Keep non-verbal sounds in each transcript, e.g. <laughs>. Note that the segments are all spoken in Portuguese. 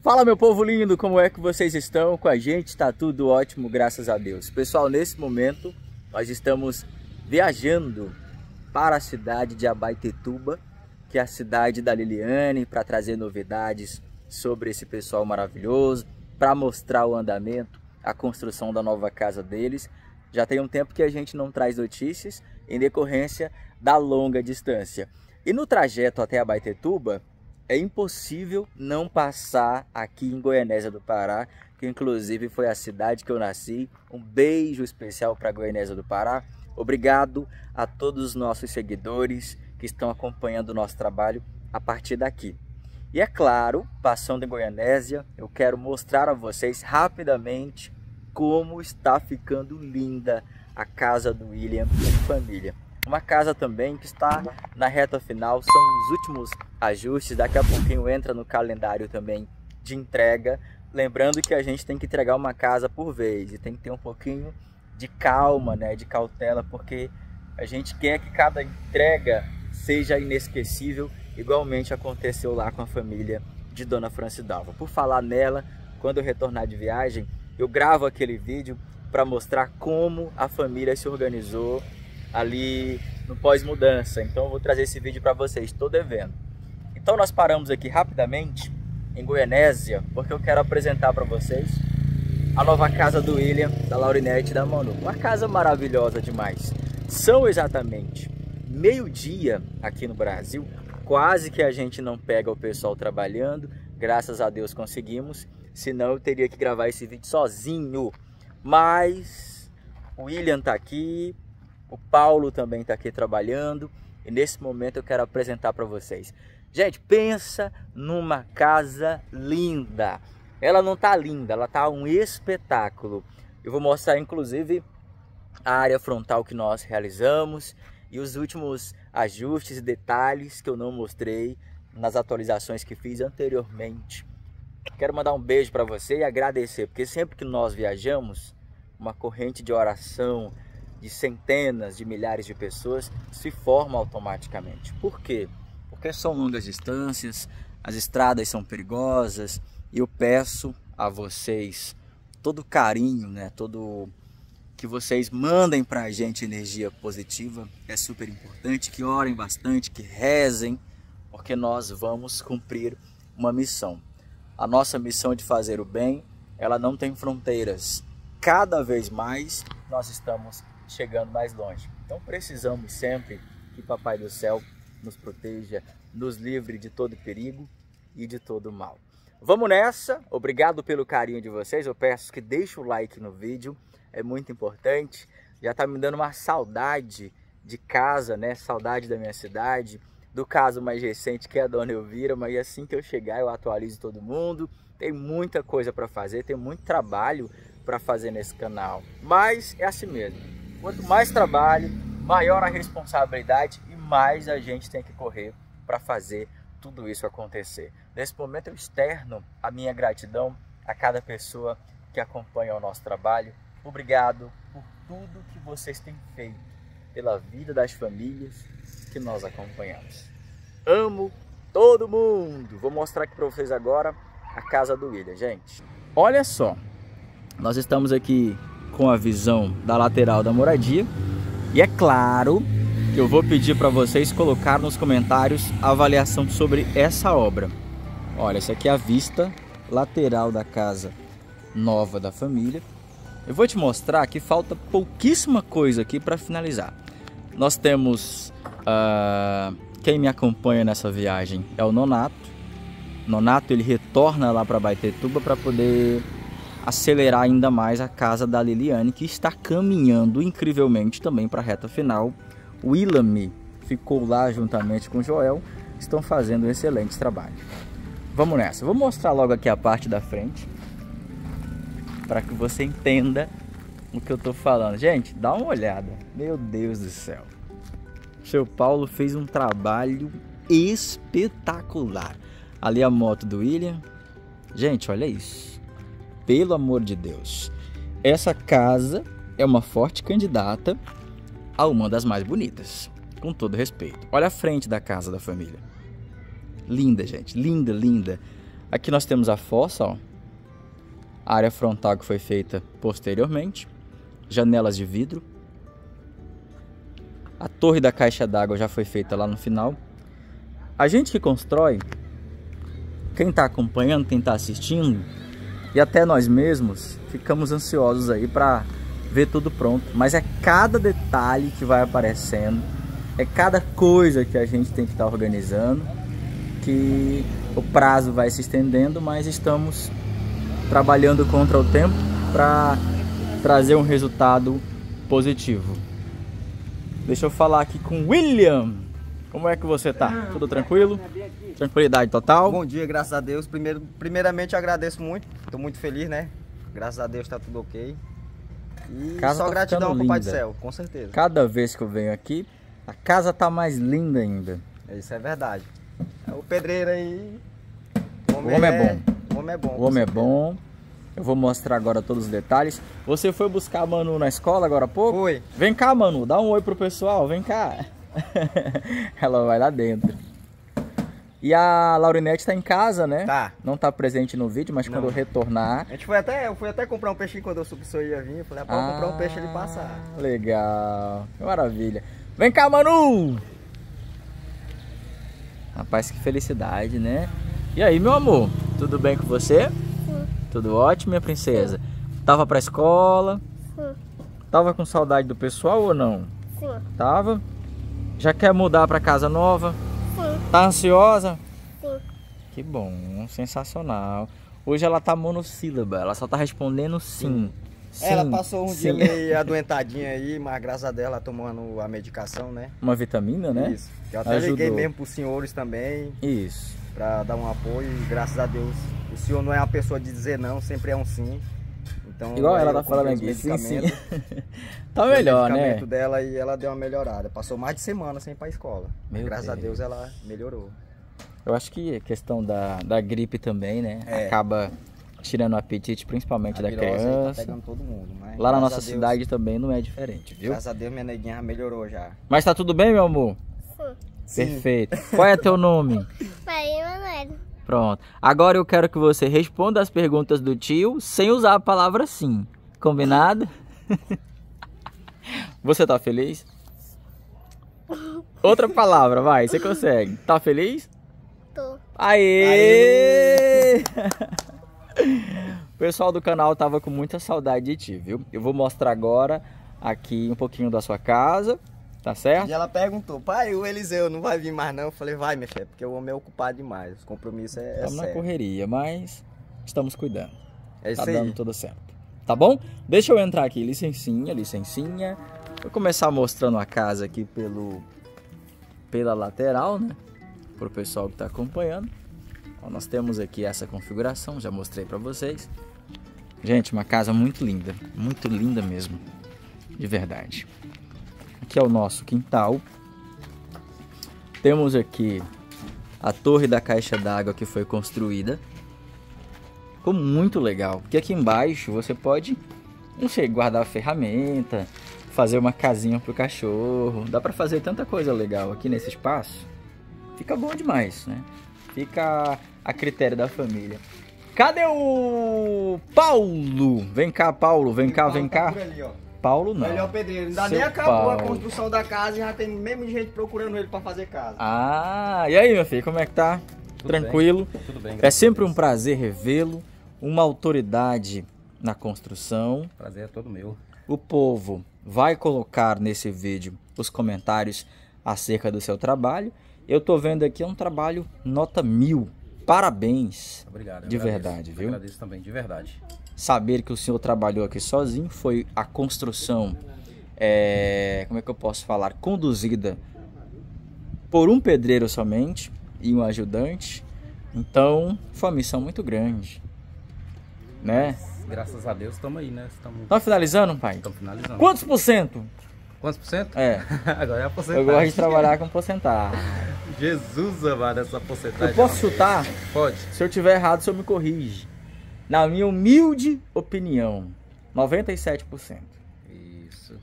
Fala meu povo lindo, como é que vocês estão? Com a gente está tudo ótimo, graças a Deus. Pessoal, nesse momento nós estamos viajando para a cidade de Abaitetuba, que é a cidade da Liliane, para trazer novidades sobre esse pessoal maravilhoso, para mostrar o andamento, a construção da nova casa deles. Já tem um tempo que a gente não traz notícias em decorrência da longa distância. E no trajeto até Abaitetuba, é impossível não passar aqui em Goianésia do Pará, que inclusive foi a cidade que eu nasci. Um beijo especial para Goianésia do Pará. Obrigado a todos os nossos seguidores que estão acompanhando o nosso trabalho a partir daqui. E é claro, passando em Goianésia, eu quero mostrar a vocês rapidamente como está ficando linda a casa do William e família. Uma casa também que está na reta final, são os últimos ajustes, daqui a pouquinho entra no calendário também de entrega. Lembrando que a gente tem que entregar uma casa por vez e tem que ter um pouquinho de calma, né, de cautela, porque a gente quer que cada entrega seja inesquecível, igualmente aconteceu lá com a família de Dona Francidalva. Por falar nela, quando eu retornar de viagem, eu gravo aquele vídeo para mostrar como a família se organizou ali no pós-mudança. Então eu vou trazer esse vídeo para vocês, estou devendo. Então nós paramos aqui rapidamente em Goianésia, porque eu quero apresentar para vocês a nova casa do William, da Laurinete e da Manu. Uma casa maravilhosa demais. São exatamente meio-dia aqui no Brasil, quase que a gente não pega o pessoal trabalhando, graças a Deus conseguimos, senão eu teria que gravar esse vídeo sozinho. Mas o William tá aqui, o Paulo também está aqui trabalhando e nesse momento eu quero apresentar para vocês. Gente, pensa numa casa linda. Ela não está linda, ela está um espetáculo. Eu vou mostrar inclusive a área frontal que nós realizamos e os últimos ajustes e detalhes que eu não mostrei nas atualizações que fiz anteriormente. Quero mandar um beijo para você e agradecer, porque sempre que nós viajamos, uma corrente de oração, de centenas de milhares de pessoas se forma automaticamente. Por quê? Porque são longas distâncias, as estradas são perigosas e eu peço a vocês todo carinho, né? Todo que vocês mandem para a gente energia positiva é super importante, que orem bastante, que rezem, porque nós vamos cumprir uma missão. A nossa missão de fazer o bem, ela não tem fronteiras. Cada vez mais nós estamos chegando mais longe. Então precisamos sempre que Papai do Céu nos proteja, nos livre de todo perigo e de todo mal. Vamos nessa, obrigado pelo carinho de vocês, eu peço que deixe o like no vídeo, é muito importante, já está me dando uma saudade de casa, né, saudade da minha cidade, do caso mais recente que é a Dona Elvira, mas assim que eu chegar eu atualizo todo mundo, tem muita coisa para fazer, tem muito trabalho para fazer nesse canal, mas é assim mesmo, Quanto mais trabalho, maior a responsabilidade e mais a gente tem que correr para fazer tudo isso acontecer. Nesse momento eu externo a minha gratidão a cada pessoa que acompanha o nosso trabalho. Obrigado por tudo que vocês têm feito pela vida das famílias que nós acompanhamos. Amo todo mundo! Vou mostrar aqui para vocês agora a casa do William, gente. Olha só, nós estamos aqui com a visão da lateral da moradia. E é claro que eu vou pedir para vocês colocar nos comentários a avaliação sobre essa obra. Olha, essa aqui é a vista lateral da casa nova da família. Eu vou te mostrar que falta pouquíssima coisa aqui para finalizar. Nós temos uh, quem me acompanha nessa viagem é o Nonato. Nonato ele retorna lá para Baitetuba para poder acelerar ainda mais a casa da Liliane, que está caminhando incrivelmente também para a reta final. Willamy ficou lá juntamente com Joel, estão fazendo um excelente trabalho. Vamos nessa, vou mostrar logo aqui a parte da frente, para que você entenda o que eu estou falando. Gente, dá uma olhada, meu Deus do céu. Seu Paulo fez um trabalho espetacular. Ali a moto do William. Gente, olha isso pelo amor de Deus. Essa casa é uma forte candidata a uma das mais bonitas, com todo respeito. Olha a frente da casa da família. Linda, gente, linda, linda. Aqui nós temos a fossa, ó. A área frontal que foi feita posteriormente. Janelas de vidro. A torre da caixa d'água já foi feita lá no final. A gente que constrói, quem está acompanhando, quem está assistindo, e até nós mesmos, ficamos ansiosos aí para ver tudo pronto. Mas é cada detalhe que vai aparecendo, é cada coisa que a gente tem que estar tá organizando, que o prazo vai se estendendo, mas estamos trabalhando contra o tempo para trazer um resultado positivo. Deixa eu falar aqui com William. Como é que você tá? Tudo tranquilo? Tranquilidade total? Bom dia, graças a Deus. Primeiro, primeiramente agradeço muito. Estou muito feliz, né? Graças a Deus está tudo ok. E casa só tá gratidão pro Pai do Céu, com certeza. Cada vez que eu venho aqui, a casa tá mais linda ainda. Isso é verdade. É o pedreiro aí. O homem, o homem é, é, bom. O homem é bom. O homem é bom. Eu vou mostrar agora todos os detalhes. Você foi buscar a Manu na escola agora há pouco? Foi. Vem cá, Manu, dá um oi pro pessoal, vem cá. <laughs> Ela vai lá dentro. E a Laurinete tá em casa, né? Tá. Não tá presente no vídeo, mas Não. quando eu retornar. A gente foi até, eu fui até comprar um peixinho quando eu soube que o senhor ia vir. Eu falei, ah, ah, comprar um peixe ali passar. Legal. Maravilha. Vem cá, Manu! Rapaz, que felicidade, né? E aí, meu amor? Tudo bem com você? Tudo ótimo, minha princesa? Sim. Tava pra escola? Sim. Tava com saudade do pessoal ou não? Sim. Tava? Já quer mudar pra casa nova? Sim. Tá ansiosa? Sim. Que bom, sensacional. Hoje ela tá monossílaba, ela só tá respondendo sim. sim. ela passou um sim. dia meio <laughs> adoentadinha aí, mas graças a Deus ela tomando a medicação, né? Uma vitamina, né? Isso. Eu até Ajudou. liguei mesmo pros senhores também. Isso. Pra dar um apoio e graças a Deus o senhor não é uma pessoa de dizer não, sempre é um sim. Então, Igual ela tá falando aqui, sim, sim. <laughs> tá melhor, né? O dela e ela deu uma melhorada. Passou mais de semana sem ir pra escola. Meu graças Deus. a Deus ela melhorou. Eu acho que a questão da, da gripe também, né? É. Acaba tirando o apetite, principalmente a da tá criança. Tá pegando todo mundo, Lá na nossa cidade também não é diferente, viu? Graças a Deus minha neguinha melhorou já. Mas tá tudo bem, meu amor? Sim. Perfeito. Qual é teu nome? <laughs> Maria Manuela. Pronto. Agora eu quero que você responda as perguntas do tio sem usar a palavra sim. Combinado? <laughs> você tá feliz? Outra palavra, vai, você consegue. Tá feliz? Tô. Aê! Aê! <laughs> o pessoal do canal tava com muita saudade de ti, viu? Eu vou mostrar agora aqui um pouquinho da sua casa Tá certo? E ela perguntou, pai, o Eliseu não vai vir mais não? Eu falei, vai, minha filha, porque o homem é ocupado demais. O compromisso é, Estamos é na correria, mas estamos cuidando. É isso tá aí. dando tudo certo. Tá bom? Deixa eu entrar aqui, licencinha, licencinha. Vou começar mostrando a casa aqui pelo pela lateral, né? Pro pessoal que tá acompanhando. Ó, nós temos aqui essa configuração, já mostrei para vocês. Gente, uma casa muito linda, muito linda mesmo, de verdade. Aqui é o nosso quintal. Temos aqui a torre da caixa d'água que foi construída. Ficou muito legal, porque aqui embaixo você pode, não sei, guardar a ferramenta, fazer uma casinha pro cachorro. Dá para fazer tanta coisa legal aqui nesse espaço. Fica bom demais, né? Fica a critério da família. Cadê o Paulo? Vem cá, Paulo, vem cá, vem cá. Ali, Paulo não. Ele é o pedreiro. Ainda Seu nem acabou Paulo. a construção da casa e já tem mesmo gente procurando ele para fazer casa. Ah, e aí, meu filho, como é que tá? Tudo Tranquilo? Bem. Tudo bem. É sempre um prazer revê-lo, uma autoridade na construção. Prazer é todo meu. O povo vai colocar nesse vídeo os comentários acerca do seu trabalho. Eu tô vendo aqui é um trabalho nota mil. Parabéns. Obrigado. De agradeço. verdade, viu? Eu agradeço também, de verdade saber que o senhor trabalhou aqui sozinho, foi a construção, é, como é que eu posso falar, conduzida por um pedreiro somente e um ajudante. Então, foi uma missão muito grande, né? Graças a Deus, estamos aí, né? Estamos tá finalizando, pai? Estamos finalizando. Quantos por cento? Quantos por cento? É. <laughs> Agora é a porcentagem. Eu gosto de trabalhar com porcentagem. <laughs> Jesus amado, essa porcentagem. Eu posso chutar? Pode. Se eu tiver errado, o senhor me corrige na minha humilde opinião, 97%. Isso.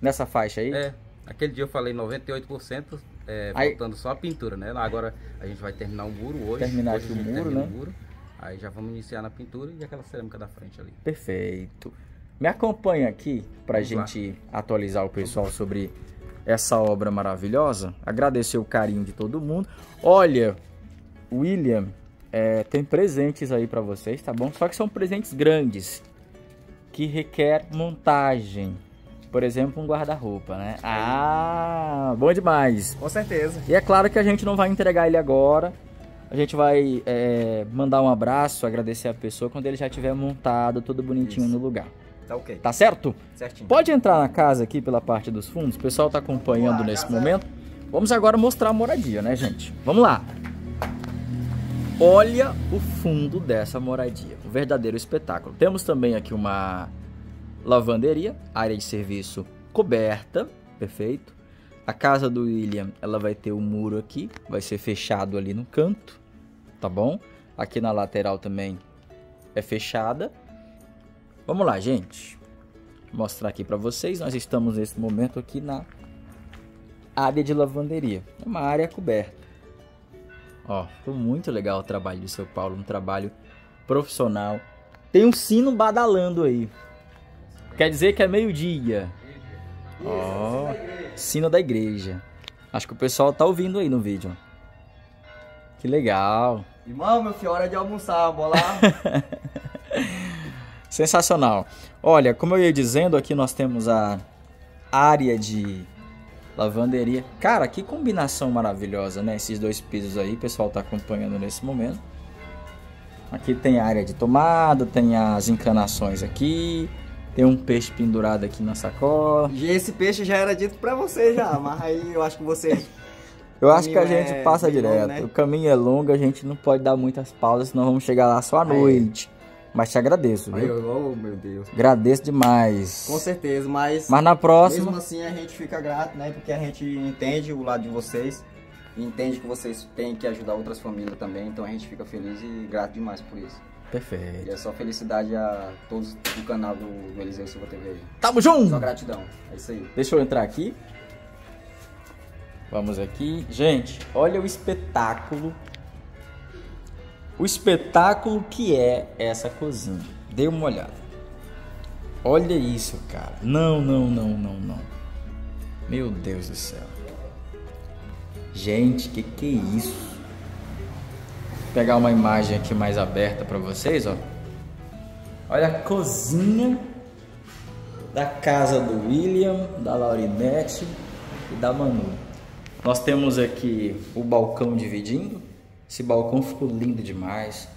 Nessa faixa aí? É. Aquele dia eu falei 98%, é, aí, faltando só a pintura, né? Agora a gente vai terminar o muro hoje. Terminar hoje aqui o muro, né? O muro. Aí já vamos iniciar na pintura e aquela cerâmica da frente ali. Perfeito. Me acompanha aqui para a gente lá. atualizar o pessoal sobre essa obra maravilhosa. Agradecer o carinho de todo mundo. Olha, William, é, tem presentes aí para vocês, tá bom? Só que são presentes grandes que requer montagem. Por exemplo, um guarda-roupa, né? Ah, bom demais. Com certeza. E é claro que a gente não vai entregar ele agora. A gente vai é, mandar um abraço, agradecer a pessoa quando ele já tiver montado, tudo bonitinho Isso. no lugar. Tá ok. Tá certo? Certinho. Pode entrar na casa aqui pela parte dos fundos. O pessoal tá acompanhando lá, nesse momento. Vamos agora mostrar a moradia, né, gente? Vamos lá. Olha o fundo dessa moradia. Um verdadeiro espetáculo. Temos também aqui uma lavanderia, área de serviço coberta, perfeito. A casa do William, ela vai ter o um muro aqui, vai ser fechado ali no canto, tá bom? Aqui na lateral também é fechada. Vamos lá, gente. Vou mostrar aqui para vocês. Nós estamos nesse momento aqui na área de lavanderia. É uma área coberta. Ó, ficou muito legal o trabalho do seu Paulo, um trabalho profissional. Tem um sino badalando aí. Quer dizer que é meio-dia. Ó, sino da igreja. Acho que o pessoal tá ouvindo aí no vídeo. Que legal. Irmão, meu filho, hora de almoçar, bora lá. <laughs> Sensacional. Olha, como eu ia dizendo, aqui nós temos a área de lavanderia. Cara, que combinação maravilhosa, né? Esses dois pisos aí, o pessoal tá acompanhando nesse momento. Aqui tem a área de tomada, tem as encanações aqui, tem um peixe pendurado aqui na sacola. E esse peixe já era dito para você já, mas aí eu acho que você <laughs> Eu acho que a gente é passa direto. Longo, né? O caminho é longo, a gente não pode dar muitas pausas, senão vamos chegar lá só à noite. Mas te agradeço, viu? Ai, oh, meu Deus. Agradeço demais. Com certeza, mas. Mas na próxima. Mesmo assim a gente fica grato, né? Porque a gente entende o lado de vocês. Entende que vocês têm que ajudar outras famílias também. Então a gente fica feliz e grato demais por isso. Perfeito. E é só felicidade a todos do canal do, do Eliseu Silva TV aí. Tamo junto! Só gratidão. É isso aí. Deixa eu entrar aqui. Vamos aqui. Gente, olha o espetáculo o espetáculo que é essa cozinha. Dê uma olhada. Olha isso, cara. Não, não, não, não, não. Meu Deus do céu. Gente, que que é isso? Vou pegar uma imagem aqui mais aberta para vocês, ó. Olha a cozinha da casa do William, da Laurinete e da Manu. Nós temos aqui o balcão dividindo esse balcão ficou lindo demais.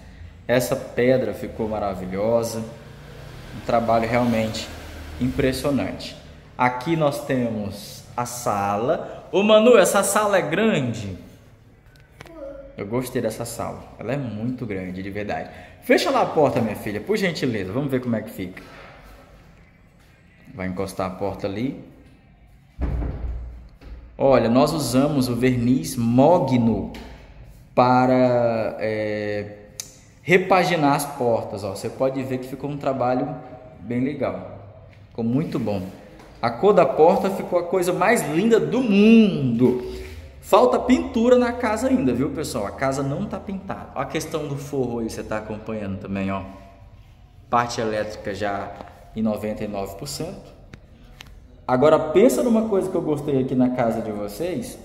Essa pedra ficou maravilhosa. Um trabalho realmente impressionante. Aqui nós temos a sala. Ô Manu, essa sala é grande? Eu gostei dessa sala. Ela é muito grande, de verdade. Fecha lá a porta, minha filha, por gentileza. Vamos ver como é que fica. Vai encostar a porta ali. Olha, nós usamos o verniz Mogno para é, repaginar as portas. Ó. Você pode ver que ficou um trabalho bem legal, ficou muito bom. A cor da porta ficou a coisa mais linda do mundo. Falta pintura na casa ainda, viu pessoal? A casa não está pintada. a questão do forro aí, você está acompanhando também, ó. Parte elétrica já em 99%. Agora pensa numa coisa que eu gostei aqui na casa de vocês,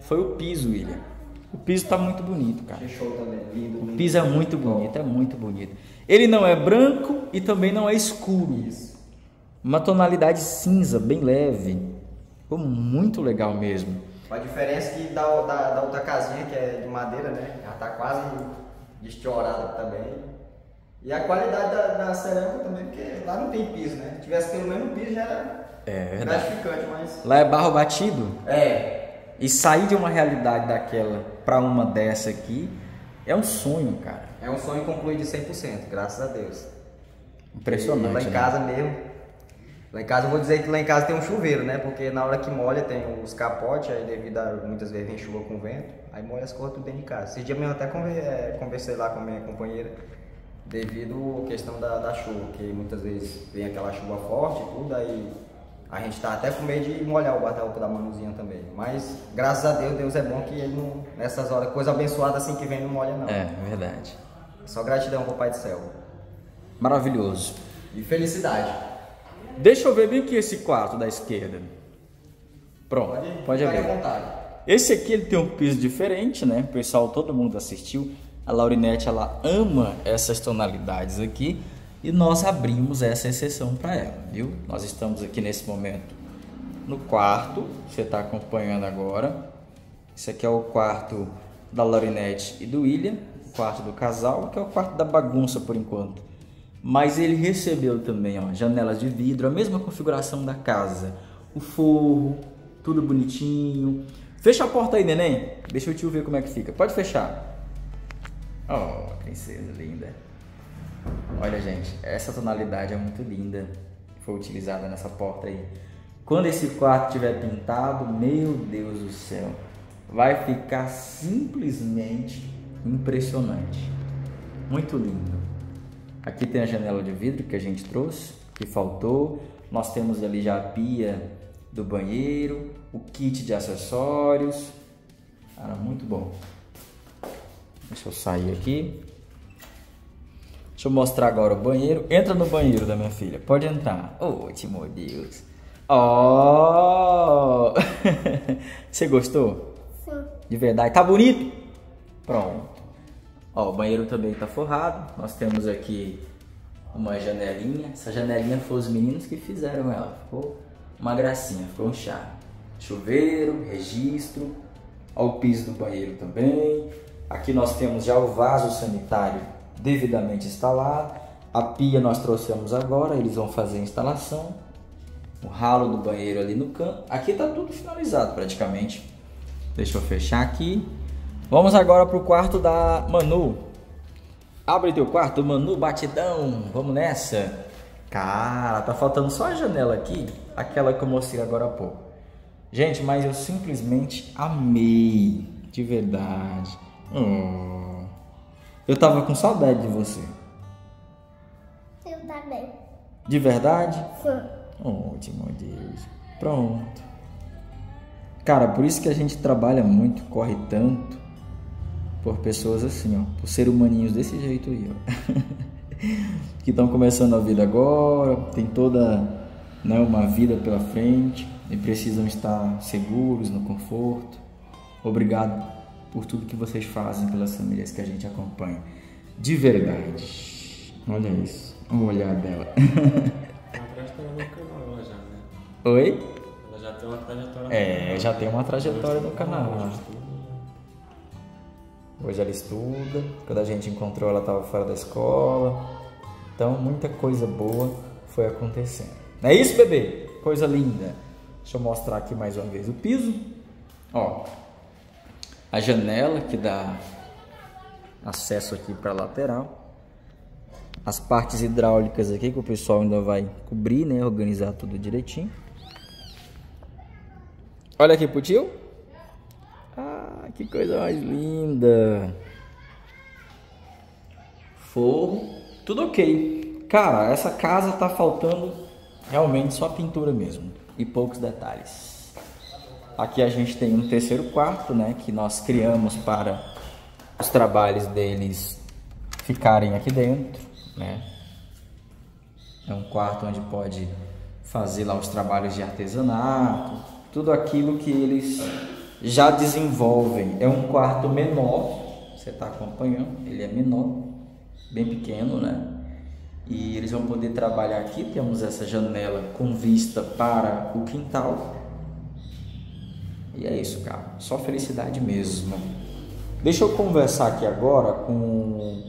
foi o piso, William. O piso está muito bonito, cara. Show também, lindo, lindo. O piso é muito bonito, é muito bonito. Ele não é branco e também não é escuro. Isso. Uma tonalidade cinza, bem leve. Ficou muito legal mesmo. A diferença é que da, da, da, outra casinha, que é de madeira, né? Já tá quase destiorada também. E a qualidade da, da cerâmica também, porque lá não tem piso, né? Se tivesse pelo menos piso já era é, gratificante, mas... Lá é barro batido? É. E sair de uma realidade daquela para uma dessa aqui é um sonho, cara. É um sonho concluído de 100%, graças a Deus. Impressionante. E lá em né? casa mesmo. Lá em casa eu vou dizer que lá em casa tem um chuveiro, né? Porque na hora que molha tem os capotes, aí devido a muitas vezes vem chuva com vento, aí molha as coisas tudo dentro de casa. Esse dia mesmo até é, conversei lá com a minha companheira devido à questão da, da chuva, que muitas vezes vem aquela chuva forte e tudo, aí a gente tá até com medo de molhar o guarda-roupa da Manuzinha também. Mas, graças a Deus, Deus é bom que ele não, nessas horas, coisa abençoada assim que vem, não molha não. É, verdade. Só gratidão, papai do céu. Maravilhoso. E felicidade. Deixa eu ver bem aqui esse quarto da esquerda. Pronto, pode, abrir. Esse aqui ele tem um piso diferente, né? O pessoal, todo mundo assistiu. A Laurinete, ela ama essas tonalidades aqui. E nós abrimos essa exceção para ela, viu? Nós estamos aqui nesse momento no quarto. Você está acompanhando agora. Esse aqui é o quarto da Laurinete e do William. O quarto do casal, que é o quarto da bagunça por enquanto. Mas ele recebeu também, ó, janelas de vidro, a mesma configuração da casa. O forro, tudo bonitinho. Fecha a porta aí, neném. Deixa o tio ver como é que fica. Pode fechar. Oh, princesa linda. Olha, gente, essa tonalidade é muito linda. Foi utilizada nessa porta aí. Quando esse quarto tiver pintado, meu Deus do céu, vai ficar simplesmente impressionante. Muito lindo. Aqui tem a janela de vidro que a gente trouxe, que faltou. Nós temos ali já a pia do banheiro, o kit de acessórios. Cara, muito bom. Deixa eu sair aqui. Deixa eu mostrar agora o banheiro. Entra no banheiro da minha filha. Pode entrar. Ótimo, Deus. Oh! <laughs> Você gostou? Sim. De verdade. Tá bonito? Pronto. Ó, o banheiro também tá forrado. Nós temos aqui uma janelinha. Essa janelinha foi os meninos que fizeram ela. Ficou uma gracinha, ficou um charme. Chuveiro, registro. Ó, o piso do banheiro também. Aqui nós temos já o vaso sanitário devidamente instalado. A pia nós trouxemos agora, eles vão fazer a instalação. O ralo do banheiro ali no canto. Aqui tá tudo finalizado praticamente. Deixa eu fechar aqui. Vamos agora pro quarto da Manu. Abre teu quarto, Manu Batidão. Vamos nessa. Cara, tá faltando só a janela aqui, aquela que eu mostrei agora há pouco. Gente, mas eu simplesmente amei, de verdade. Hum. Eu tava com saudade de você. Eu também. De verdade? Sim. Ótimo, Deus. Pronto. Cara, por isso que a gente trabalha muito, corre tanto por pessoas assim, ó, por ser humaninhos desse jeito aí, ó. <laughs> que estão começando a vida agora, tem toda né, uma vida pela frente e precisam estar seguros, no conforto. Obrigado por tudo que vocês fazem pelas famílias que a gente acompanha. De verdade. Olha isso. Vamos olhar dela. Já, né? Oi? Ela já tem uma trajetória É, já tem uma trajetória no canal. Hoje ela estuda. Quando a gente encontrou, ela estava fora da escola. Então, muita coisa boa foi acontecendo. Não é isso, bebê? Coisa linda. Deixa eu mostrar aqui mais uma vez o piso. Ó, a janela que dá acesso aqui para a lateral. As partes hidráulicas aqui que o pessoal ainda vai cobrir, né? Organizar tudo direitinho. Olha aqui pro tio. Ah, que coisa mais linda. Forro, tudo ok. Cara, essa casa tá faltando realmente só pintura mesmo e poucos detalhes. Aqui a gente tem um terceiro quarto, né, que nós criamos para os trabalhos deles ficarem aqui dentro, né? É um quarto onde pode fazer lá os trabalhos de artesanato, tudo aquilo que eles já desenvolvem. É um quarto menor, você está acompanhando, ele é menor, bem pequeno, né? E eles vão poder trabalhar aqui. Temos essa janela com vista para o quintal. E é isso, cara. Só felicidade mesmo. Deixa eu conversar aqui agora com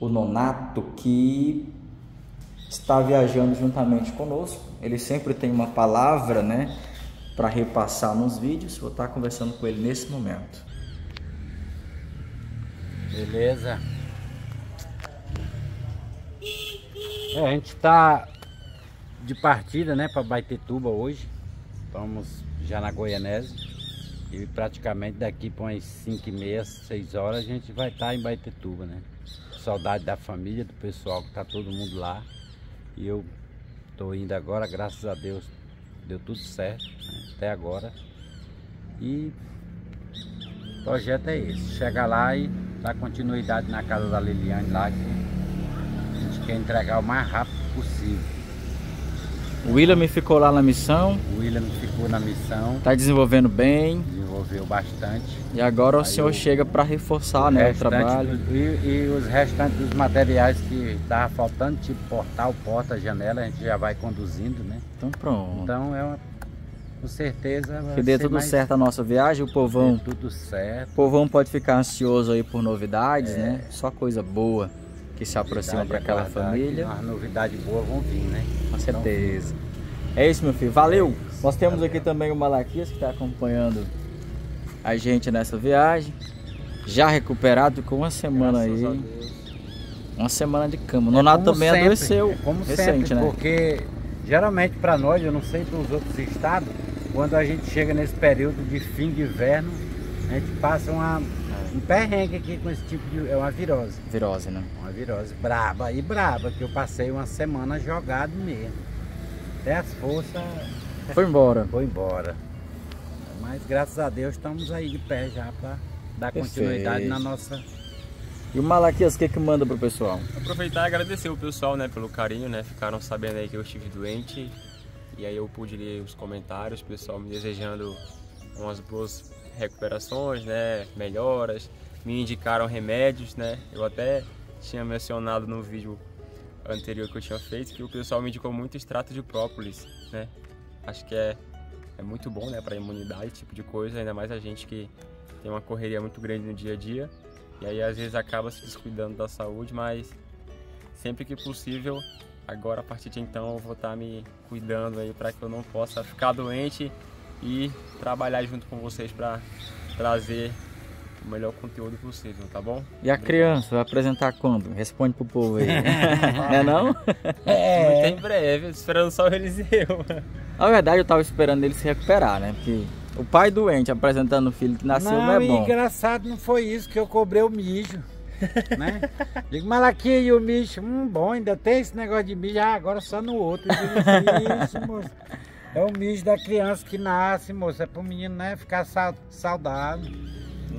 o Nonato que está viajando juntamente conosco. Ele sempre tem uma palavra, né, para repassar nos vídeos. Vou estar conversando com ele nesse momento. Beleza? É, a gente está de partida, né, para Baitetuba hoje. Estamos já na Goianese. E praticamente daqui para umas 5 e meia, 6 horas a gente vai estar em Baitetuba, né? Saudade da família, do pessoal que tá todo mundo lá. E eu tô indo agora, graças a Deus, deu tudo certo né, até agora. E o projeto é esse, chegar lá e dar continuidade na casa da Liliane lá, que a gente quer entregar o mais rápido possível. O William ficou lá na missão, O William ficou na missão, tá desenvolvendo bem. Desenvolveu bastante. E agora o Aí senhor o- chega para reforçar né, o trabalho. do- e, e os restantes dos materiais que tava faltando, tipo portal, porta, janela, a gente já vai conduzindo, né? Então pronto. Então é uma, com certeza que dê tudo mais- certo a nossa viagem, o dê povão. tudo certo. O povão pode ficar ansioso aí por novidades, né? Só coisa boa que se aproxima para aquela família. As novidades boas vão vir, né? Com certeza. É isso, meu filho. Valeu. Nós temos aqui também o Malaquias que está acompanhando a gente nessa viagem. Já recuperado com uma semana Graças aí. Uma semana de cama. Nonato Como também sempre, adoeceu. é Como recente, sempre, né? porque geralmente para nós, eu não sei para os outros estados, quando a gente chega nesse período de fim de inverno, a gente passa uma, um perrengue aqui com esse tipo de. É uma virose. Virose, né? Uma virose braba e braba, que eu passei uma semana jogado mesmo. Até as forças Foi embora. foi embora. Mas graças a Deus estamos aí de pé já para dar Perfeito. continuidade na nossa. E o Malaquias, o que que manda pro pessoal? Aproveitar e agradecer o pessoal, né, pelo carinho, né? Ficaram sabendo aí que eu estive doente. E aí eu pude ler os comentários, o pessoal me desejando umas boas recuperações, né? Melhoras. Me indicaram remédios, né? Eu até tinha mencionado no vídeo anterior que eu tinha feito que o pessoal me indicou muito extrato de própolis, né? Acho que é, é muito bom, né, para imunidade, esse tipo de coisa, ainda mais a gente que tem uma correria muito grande no dia a dia. E aí às vezes acaba se descuidando da saúde, mas sempre que possível, agora a partir de então eu vou estar me cuidando aí para que eu não possa ficar doente e trabalhar junto com vocês para trazer o melhor conteúdo possível, tá bom? E a criança vai apresentar quando? Responde pro povo aí. <laughs> não é não? Muito em breve, esperando só o Eliseu. Na verdade, eu tava esperando ele se recuperar, né? Porque o pai doente apresentando o filho que nasceu não, é bom. engraçado não foi isso que eu cobrei o mijo. né? Digo, mas aqui e o mijo, hum, bom, ainda tem esse negócio de mijo, ah, agora só no outro. Eu digo, isso, moço. É o mijo da criança que nasce, moço. É pro menino, né, ficar sa- saudável.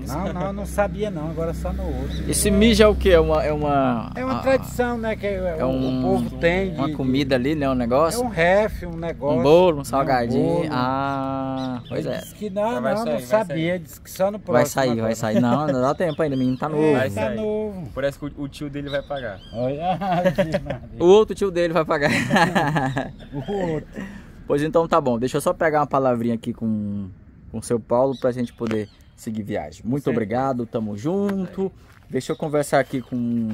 Não, não, eu não sabia não, agora só no outro. Esse mijo é o quê? É uma. É uma, É uma a- tradição, né, que o, um- o povo tem. Uma de- comida ali, né? Um É negócio. um ref, um negócio. Um bolo, um né, salgadinho. bolo. Ah, pois é. Disse que não, vai não, sair, não vai sabia. Disse que só no próximo. Vai sair, vai agora. sair. Não, não dá tempo ainda, o menino tá <laughs> novo. É, Vai tá sair. novo. Parece que o- o tio dele vai pagar. <laughs> O outro tio dele vai pagar. <laughs> o outro. pois então tá bom. Deixa eu só pegar uma palavrinha aqui com com o seu Paulo pra gente poder seguir viagem. Muito obrigado, tamo junto. Deixa eu conversar aqui com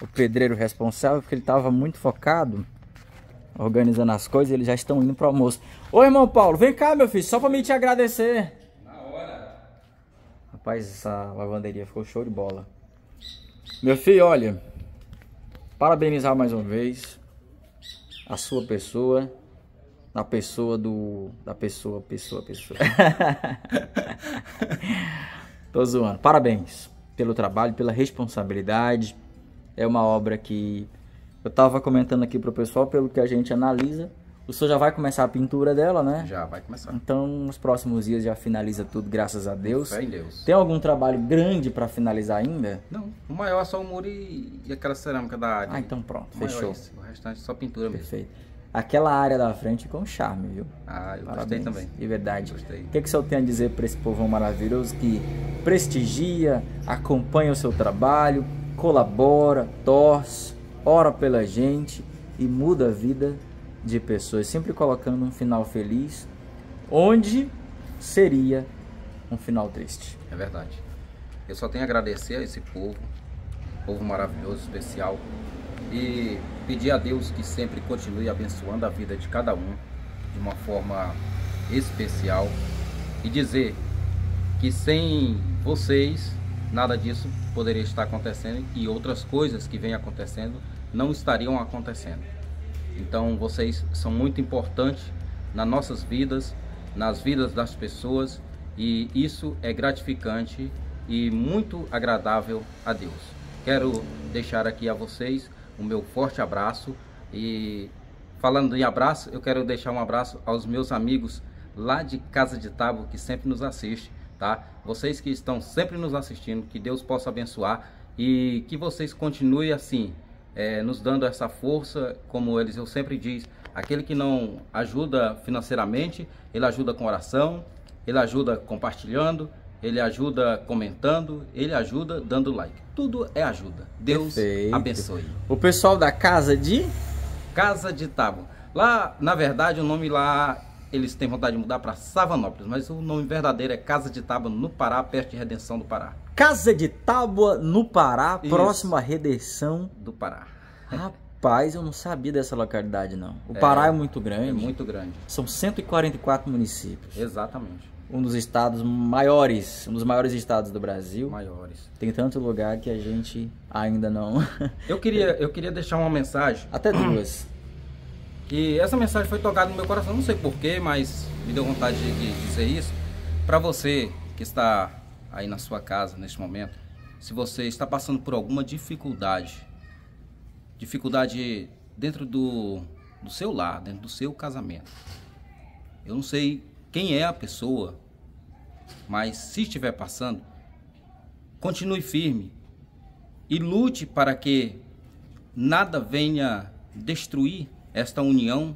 o pedreiro responsável, porque ele tava muito focado organizando as coisas, eles já estão indo pro almoço. Ô irmão Paulo, vem cá, meu filho, só pra mim te agradecer. Na hora. Rapaz, essa lavanderia ficou show de bola. Meu filho, olha, parabenizar mais uma vez a sua pessoa, na pessoa do. Da pessoa, pessoa, pessoa. <laughs> Tô zoando. Parabéns pelo trabalho, pela responsabilidade. É uma obra que eu tava comentando aqui pro pessoal, pelo que a gente analisa. O senhor já vai começar a pintura dela, né? Já vai começar. Então, nos próximos dias já finaliza tudo, graças a Deus. Fé em Deus. Tem algum trabalho grande para finalizar ainda? Não, o maior é só o muro e, e aquela cerâmica da área. Ah, então pronto, O maior fechou. é O restante é só pintura mesmo. Perfeito. Aquela área da frente com charme, viu? Ah, eu Parabéns. gostei também. De verdade. Gostei. O que, que o senhor tem a dizer para esse povão maravilhoso que prestigia, acompanha o seu trabalho, colabora, torce, ora pela gente e muda a vida de pessoas, sempre colocando um final feliz, onde seria um final triste. É verdade. Eu só tenho a agradecer a esse povo, povo maravilhoso, especial, e pedir a Deus que sempre continue abençoando a vida de cada um de uma forma especial e dizer que sem vocês nada disso poderia estar acontecendo e outras coisas que vêm acontecendo não estariam acontecendo. Então vocês são muito importantes nas nossas vidas, nas vidas das pessoas e isso é gratificante e muito agradável a Deus. Quero deixar aqui a vocês o meu forte abraço e falando em abraço, eu quero deixar um abraço aos meus amigos lá de Casa de Tábua que sempre nos assiste tá? Vocês que estão sempre nos assistindo, que Deus possa abençoar e que vocês continuem assim, é, nos dando essa força, como eles eu sempre diz, aquele que não ajuda financeiramente, ele ajuda com oração, ele ajuda compartilhando, ele ajuda comentando, ele ajuda dando like. Tudo é ajuda. Deus Perfeito. abençoe. O pessoal da casa de Casa de Tábua. Lá, na verdade, o nome lá eles têm vontade de mudar para Savanópolis, mas o nome verdadeiro é Casa de Tábua no Pará, perto de Redenção do Pará. Casa de Tábua no Pará, Isso. próximo à Redenção. Do Pará. Rapaz, eu não sabia dessa localidade não. O Pará é muito grande. É muito grande. São 144 municípios. Exatamente. Um dos estados maiores, um dos maiores estados do Brasil. Maiores. Tem tanto lugar que a gente ainda não. <laughs> Eu queria, eu queria deixar uma mensagem <clears throat> Até duas. E essa mensagem foi tocada no meu coração, não sei porquê, mas me deu vontade de, de dizer isso. Para você que está aí na sua casa neste momento, se você está passando por alguma dificuldade, dificuldade dentro do, do seu lar, dentro do seu casamento, eu não sei quem é a pessoa, mas se estiver passando, continue firme e lute para que nada venha destruir esta união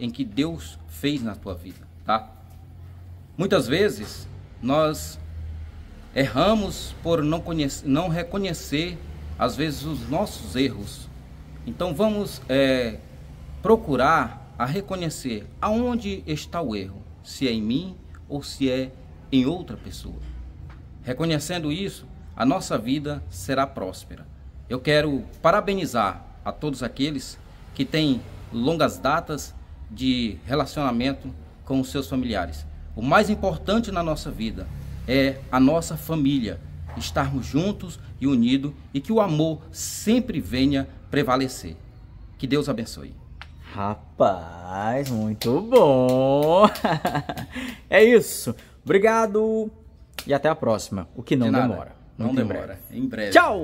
em que Deus fez na tua vida, tá? Muitas vezes nós erramos por não, conhecer, não reconhecer às vezes os nossos erros. Então vamos é, procurar a reconhecer aonde está o erro, se é em mim ou se é em outra pessoa. Reconhecendo isso, a nossa vida será próspera. Eu quero parabenizar a todos aqueles que têm longas datas de relacionamento com os seus familiares. O mais importante na nossa vida é a nossa família, estarmos juntos e unidos e que o amor sempre venha prevalecer. Que Deus abençoe. Rapaz, muito bom! <laughs> é isso. Obrigado e até a próxima. O que não De demora. Não Muito em demora. breve. Em breve. Tchau!